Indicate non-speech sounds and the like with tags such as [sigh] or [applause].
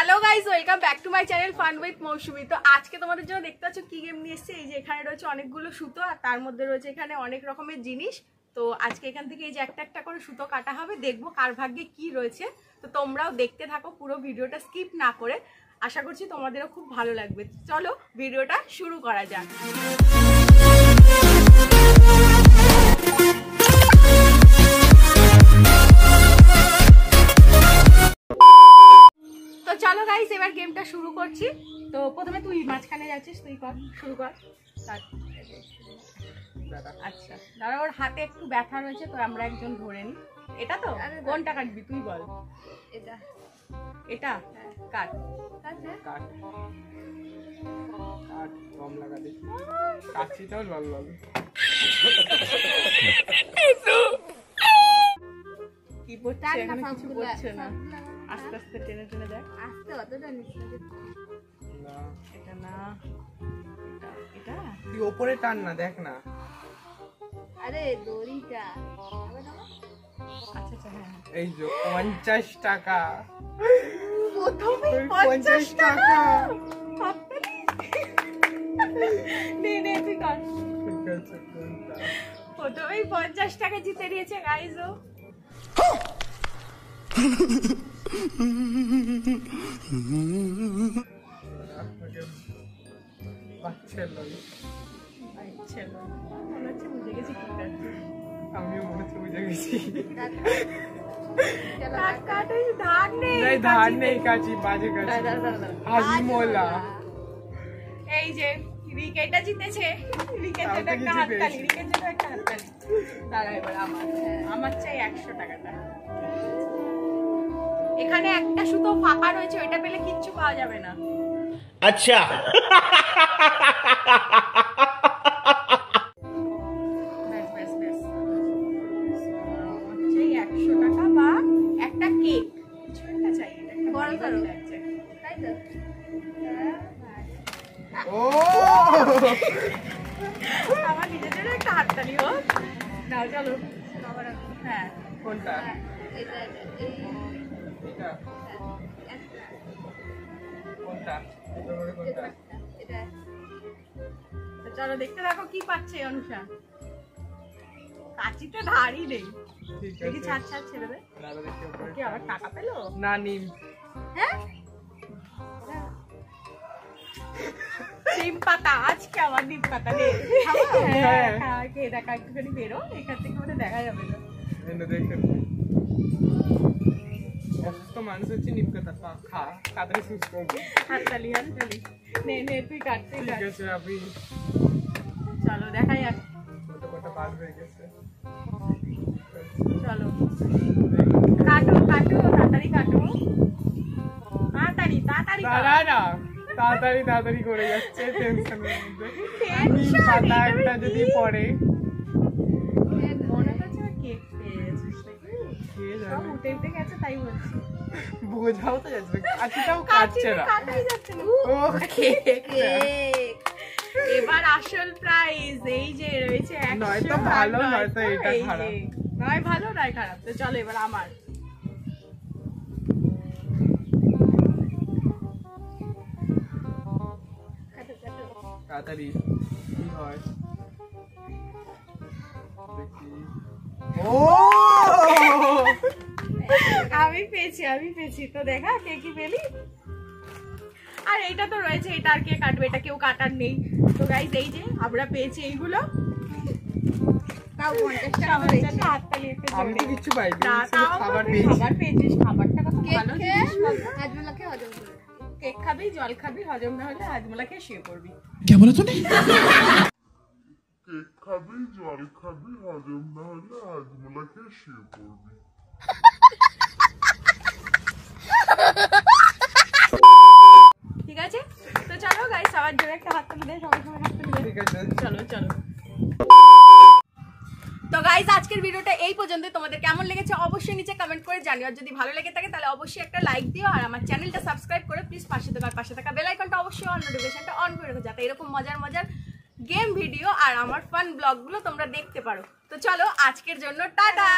Hello guys welcome back to my channel fun with Mousumi তো আজকে তোমাদের জন্য দেখতে পাচ্ছ কি গেম নিয়ে এসেছে? এই যে এখানে রয়েছে অনেকগুলো সুতো, আর তার মধ্যে রয়েছে এখানে অনেক রকমের জিনিস। তো আজকে এখান থেকে এই যে একটা একটা করে সুতো কাটা হবে, দেখব কার ভাগ্যে কি রয়েছে। তো তোমরাও দেখতে থাকো, পুরো ভিডিওটা স্কিপ না করে। আশা করছি তোমাদেরও খুব ভালো লাগবে। চলো, ভিডিওটা শুরু করা যাক। চলো গাইস এবার গেমটা শুরু করছি। তো প্রথমে তুই মাঝখানে যাচ্ছিস তুই কর শুরু কর। আচ্ছা দাদা ওর হাতে একটু ব্যথা রয়েছে তো আমরা একজন ধরে নিই। এটা তো? কোনটা কাটবি তুই বল। এটা। এটা? কাট। কাট কাট। কম লাগা দেখি কাছিটাও লাল লাল কি পড়ছে? এখানে কিছু পড়ছে না। আস্তে আস্তে টেনে টেনে দেখ। আস্তে অতটা নিস না এটা না এটা এটা? তুই ওপরে টান না দেখ না। আরে দড়িটা। আচ্ছা আচ্ছা হ্যাঁ হ্যাঁ। এই যে পঞ্চাশ টাকা। প্রথমে পঞ্চাশ টাকা। নে নে তুই কর। ঠিক আছে প্রথমেই পঞ্চাশ টাকা জিতে নিয়েছে গাইজ আমিও মনে হচ্ছে বুঝে গেছি ধার নেই ধার নেই কাছি বাজে কাছি এই যে রিকেটা জিতেছে জন্য একটা হাততালি। একটা হাততালি দাঁড়া এবার আমার আমার চাই একশো টাকাটা এখানে একটা সুতো ফাঁকা রয়েছে ওইটা পেলে কিচ্ছু পাওয়া যাবে না। আচ্ছা। একটা হ্যাঁ। কোনটা? এটা, এই, এটা একটা, কোনটা কোনটা এটা। চলো দেখতে থাকো কি পাচ্ছে অনুষা। কাচিতে ধারই নেই। দেখি ছাড় ছাড় ছেড়ে দে। কি আবার টাকা পেল? না নিম। হ্যাঁ? পাতা আজকে আমার নিম পাতা নে হ্যাঁ। হ্যাঁ খেয়ে দেখা একটুখানি বেরো। এখান থেকে মানে দেখা যাবে না। দেখে অসুস্থ মানুষ হচ্ছে নিম পাতা খা তাড়াতাড়ি সুস্থ হবে হাততালি হাততালি নে নে তুই কাট তুই ঠিক আছে আপনি চলো দেখা যাক। কত কত বার হয়ে গেছে। চলো। কাটো কাটো তাড়াতাড়ি কাটো। তাড়াতাড়ি তাড়াতাড়ি দাঁড়া না তাড়াতাড়ি তাড়াতাড়ি করে যাচ্ছে টেনশনের মধ্যে। নিম পাতা একটা যদি পড়ে। সব উঠে উঠে গেছে তাই বলছি। বোঝাও তো যাচ্ছে [laughs] কাটছে না। এবার আসল প্রাইজ এই যে রয়েছে একশো নয়তো ভালো, নয়তো এটা খারাপ। নয় ভালো নয় খারাপ। তো চলো এবার আমার। তাড়াতাড়ি কি হয়? দেখি। ও! আমি পেয়েছি আমি পেয়েছি। তো দেখা কে কি পেলি? আর এইটা তো রয়েছে এটা আর কে কাটবে এটা কেউ কাটার নেই। তো গাইজ এই যে আমরা পেয়েছি এইগুলো। কেক খাবি জল খাবি হজম না হলে হাজমোলাকে শুয়ে পড়বি। কে তুমি খাবি জল খাবি হজম না হলে হাজমোলাকে শুয়ে পড়বি। তো গাইজ আজকের ভিডিওটা এই পর্যন্ত তোমাদের কেমন লেগেছে অবশ্যই নিচে কমেন্ট করে জানিও। আর যদি ভালো লেগে থাকে, তাহলে অবশ্যই একটা লাইক দিও। আর আমার চ্যানেলটা সাবস্ক্রাইব করে প্লিজ পাশে থাকার পাশে থাকা বেলাইকনটা অবশ্যই অন নোটিফিকেশনটা অন করে যাতে এরকম মজার মজার গেম ভিডিও আর আমার ফান ব্লগগুলো তোমরা দেখতে পারো। তো চলো, আজকের জন্য টাটা!